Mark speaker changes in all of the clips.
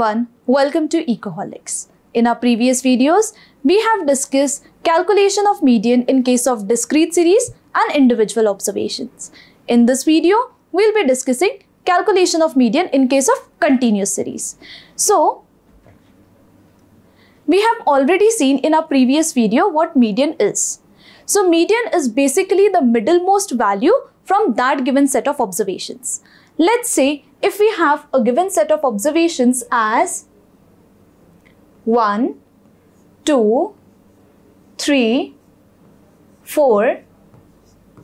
Speaker 1: everyone, welcome to Ecoholics. In our previous videos, we have discussed calculation of median in case of discrete series and individual observations. In this video, we'll be discussing calculation of median in case of continuous series. So, we have already seen in our previous video what median is. So, median is basically the middlemost value from that given set of observations. Let's say if we have a given set of observations as 1, 2, 3, 4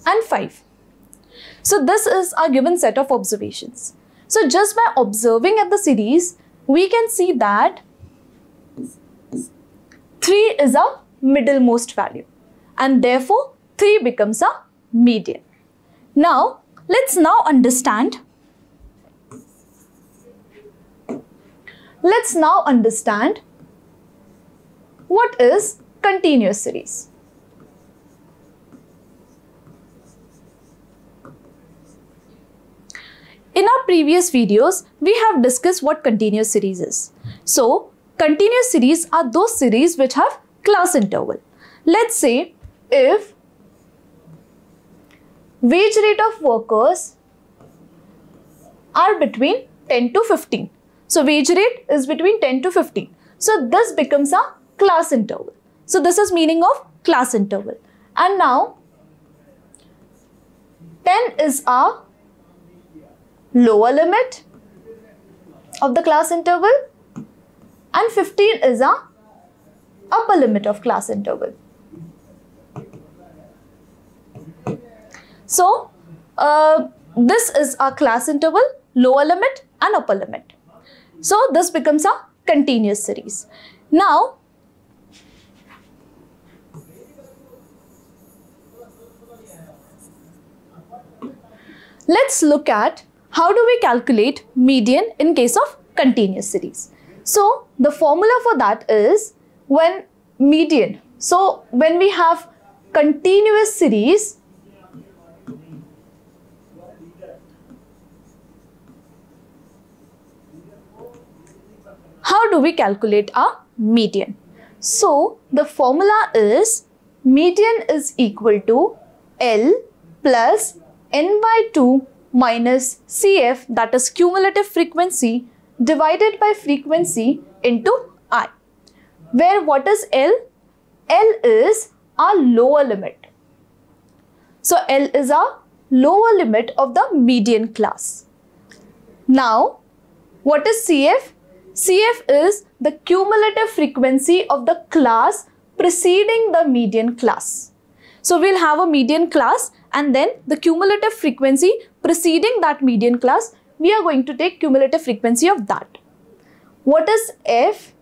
Speaker 1: and 5. So this is our given set of observations. So just by observing at the series, we can see that 3 is a middlemost value and therefore 3 becomes a median. Now let's now understand Let's now understand what is continuous series. In our previous videos, we have discussed what continuous series is. So, continuous series are those series which have class interval. Let's say if wage rate of workers are between 10 to 15 so wage rate is between 10 to 15. So this becomes a class interval. So this is meaning of class interval. And now 10 is a lower limit of the class interval and 15 is a upper limit of class interval. So uh, this is a class interval, lower limit and upper limit. So this becomes a continuous series. Now, let's look at how do we calculate median in case of continuous series. So the formula for that is when median. So when we have continuous series, how do we calculate our median? So the formula is median is equal to L plus n by 2 minus CF that is cumulative frequency divided by frequency into I. Where what is L? L is our lower limit. So L is our lower limit of the median class. Now what is CF? CF is the cumulative frequency of the class preceding the median class. So we'll have a median class and then the cumulative frequency preceding that median class, we are going to take cumulative frequency of that. What is F?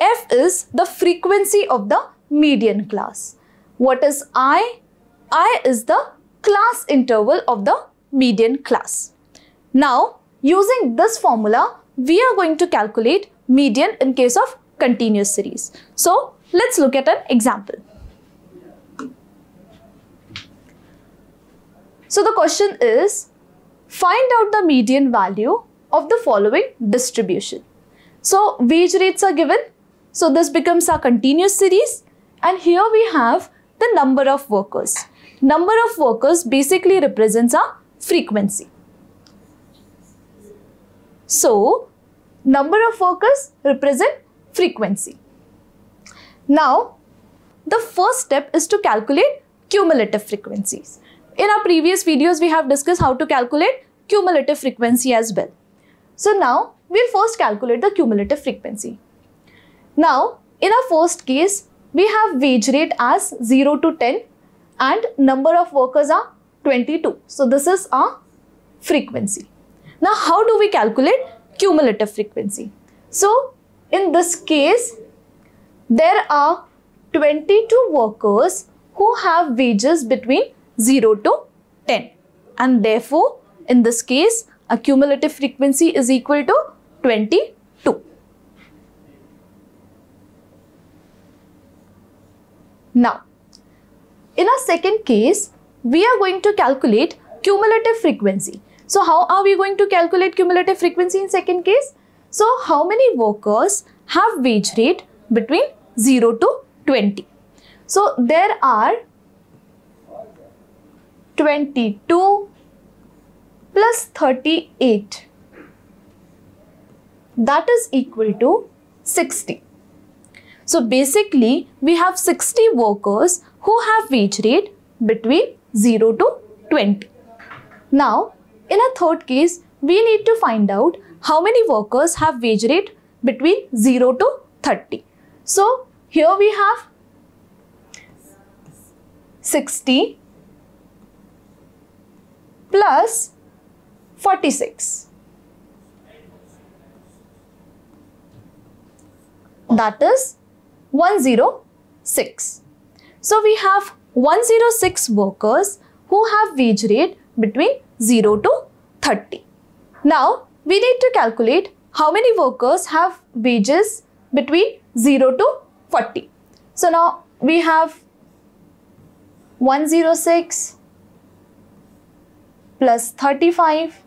Speaker 1: F is the frequency of the median class. What is I? I is the class interval of the median class. Now, using this formula, we are going to calculate median in case of continuous series. So let's look at an example. So the question is, find out the median value of the following distribution. So wage rates are given. So this becomes a continuous series and here we have the number of workers. Number of workers basically represents a frequency. So, number of workers represent frequency. Now, the first step is to calculate cumulative frequencies. In our previous videos, we have discussed how to calculate cumulative frequency as well. So now, we'll first calculate the cumulative frequency. Now, in our first case, we have wage rate as 0 to 10 and number of workers are 22. So this is our frequency. Now, how do we calculate cumulative frequency? So, in this case, there are 22 workers who have wages between 0 to 10 and therefore, in this case, a cumulative frequency is equal to 22. Now, in our second case, we are going to calculate cumulative frequency. So how are we going to calculate cumulative frequency in second case? So how many workers have wage rate between 0 to 20? So there are 22 plus 38 that is equal to 60. So basically we have 60 workers who have wage rate between 0 to 20. Now in a third case we need to find out how many workers have wage rate between 0 to 30. So here we have 60 plus 46. That is 106. So we have 106 workers who have wage rate between 0 to 30. Now we need to calculate how many workers have wages between 0 to 40. So now we have 106 plus 35.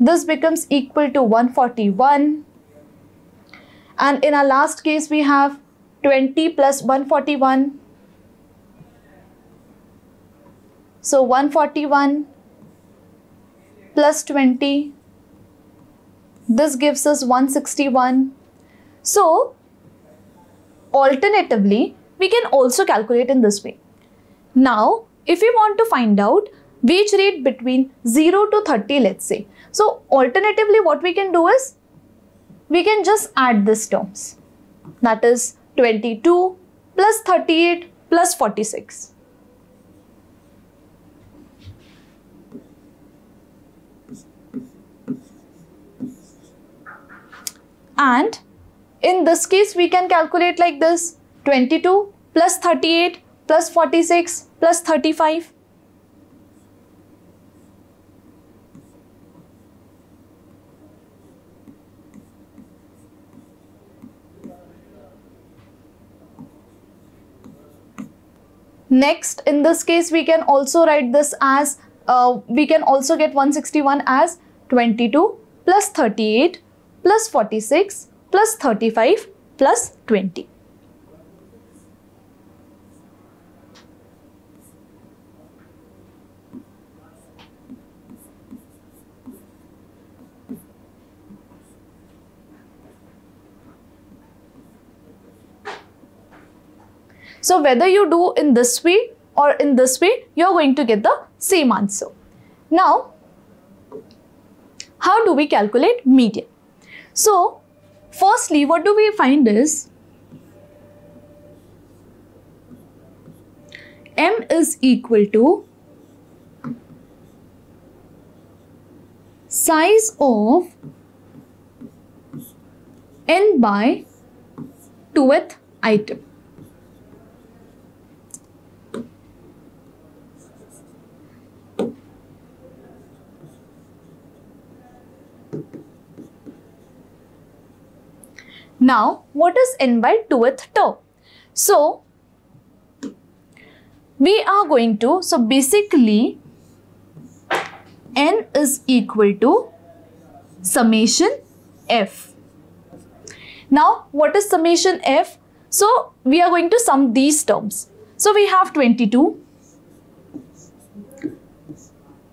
Speaker 1: This becomes equal to 141. And in our last case, we have 20 plus 141. So 141 plus 20. This gives us 161. So, alternatively, we can also calculate in this way. Now, if we want to find out wage rate between 0 to 30 let's say. So alternatively what we can do is we can just add these terms that is 22 plus 38 plus 46. And in this case we can calculate like this 22 plus 38 plus 46 plus 35. Next, in this case, we can also write this as, uh, we can also get 161 as 22 plus 38 plus 46 plus 35 plus 20. So whether you do in this way or in this way, you're going to get the same answer. Now, how do we calculate median? So, firstly, what do we find is m is equal to size of n by 2th item. Now, what is n by 2th term? So, we are going to, so basically, n is equal to summation f. Now, what is summation f? So, we are going to sum these terms. So, we have 22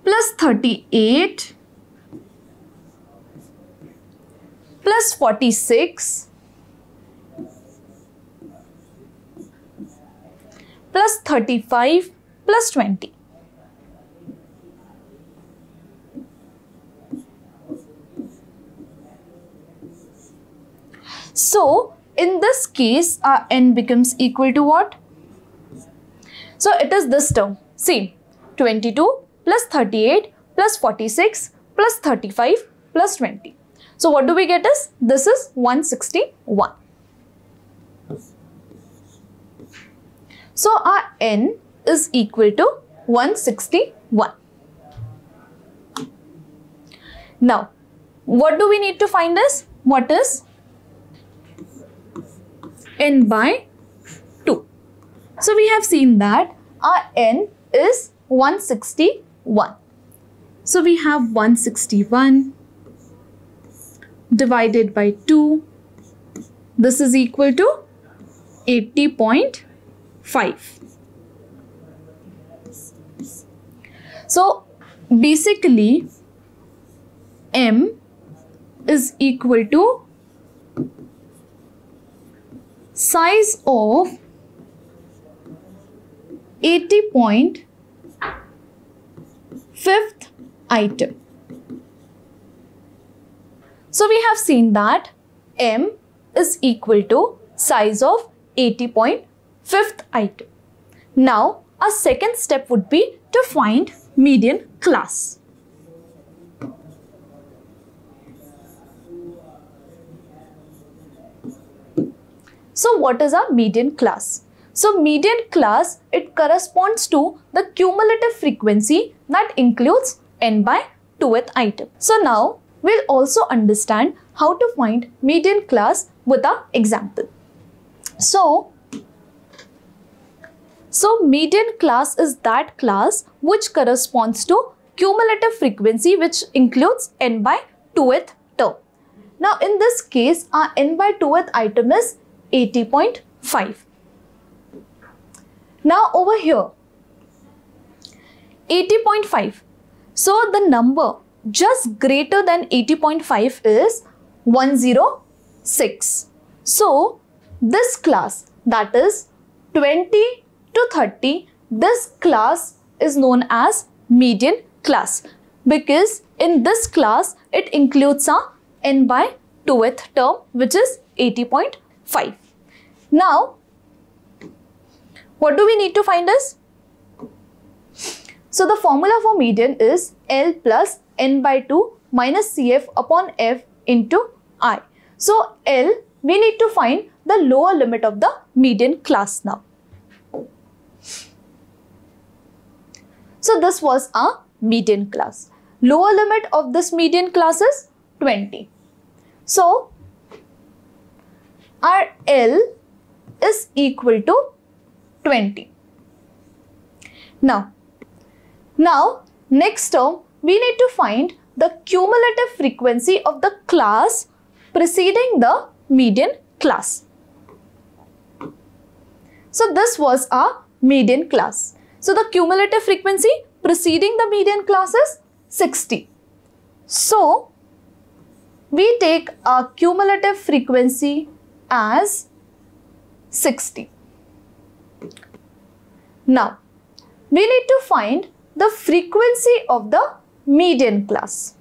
Speaker 1: plus 38 plus 46 plus 35 plus 20. So, in this case, our n becomes equal to what? So, it is this term. See, 22 plus 38 plus 46 plus 35 plus 20. So, what do we get is? This is 161. So our n is equal to 161. Now, what do we need to find is? What is n by 2? So we have seen that our n is 161. So we have 161 divided by 2. This is equal to 80.5. So basically m is equal to size of 80 point fifth item. So we have seen that m is equal to size of 80 point fifth item. Now our second step would be to find median class. So what is our median class? So median class, it corresponds to the cumulative frequency that includes n by 2th item. So now we'll also understand how to find median class with an example. So, so median class is that class which corresponds to cumulative frequency which includes n by 2th term. Now in this case our n by 2th item is 80.5. Now over here 80.5. So the number just greater than 80.5 is 106. So this class that is 20 to 30 this class is known as median class because in this class it includes a n by 2th term which is 80.5. Now what do we need to find is? So the formula for median is L plus n by 2 minus Cf upon f into i. So L, we need to find the lower limit of the median class now. So this was a median class. Lower limit of this median class is 20. So our L is equal to 20. Now, now next term we need to find the cumulative frequency of the class preceding the median class. So this was our median class. So the cumulative frequency preceding the median class is 60. So we take our cumulative frequency as 60. Now, we need to find the frequency of the median class.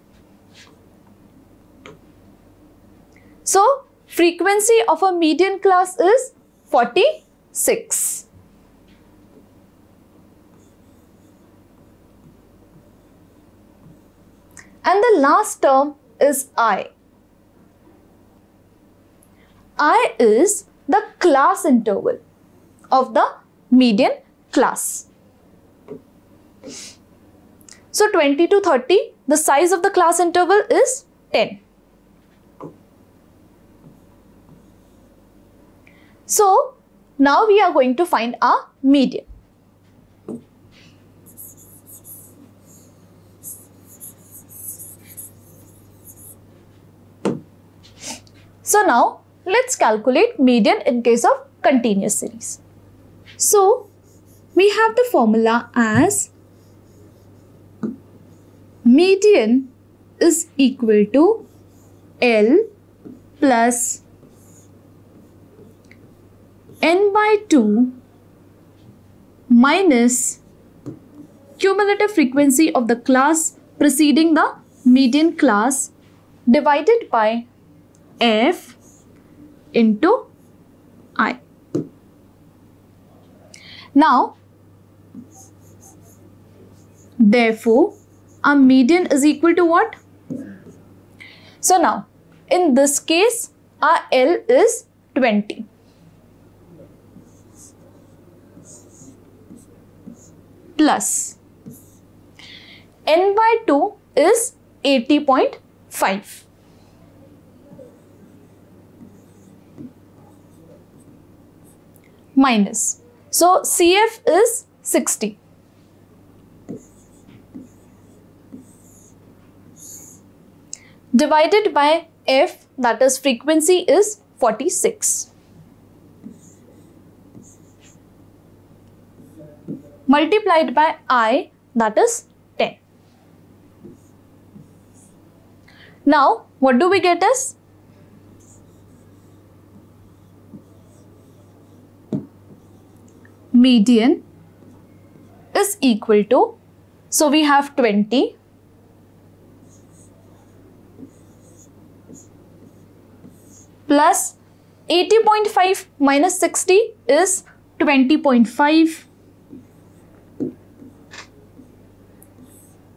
Speaker 1: So, frequency of a median class is 46. And the last term is I. I is the class interval of the median class. So 20 to 30, the size of the class interval is 10. So now we are going to find our median. So now let's calculate median in case of continuous series. So we have the formula as median is equal to L plus n by 2 minus cumulative frequency of the class preceding the median class divided by f into i. Now, therefore, our median is equal to what? So now, in this case, our L is 20. Plus n by 2 is 80.5. Minus so CF is 60. Divided by f that is frequency is 46. Multiplied by i that is 10. Now what do we get is median is equal to so we have 20 plus 80.5 minus 60 is 20.5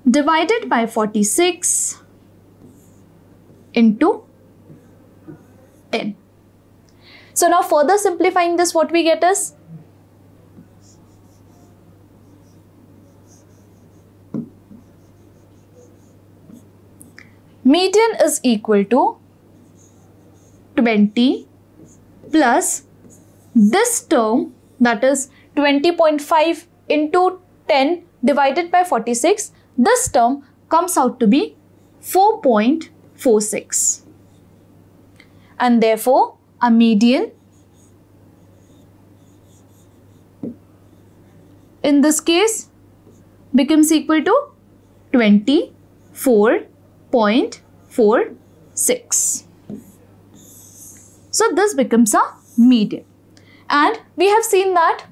Speaker 1: divided by 46 into 10. So now further simplifying this what we get is median is equal to 20 plus this term that is 20.5 into 10 divided by 46 this term comes out to be 4.46 and therefore a median in this case becomes equal to 24.46 so this becomes a median. And we have seen that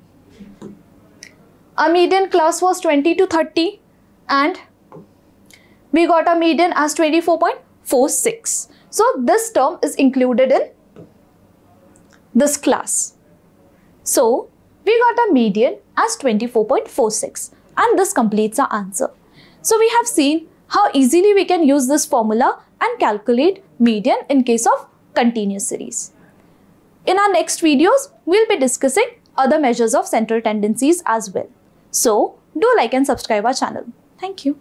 Speaker 1: a median class was 20 to 30 and we got a median as 24.46. So this term is included in this class. So we got a median as 24.46 and this completes our answer. So we have seen how easily we can use this formula and calculate median in case of continuous series. In our next videos, we'll be discussing other measures of central tendencies as well. So, do like and subscribe our channel. Thank you.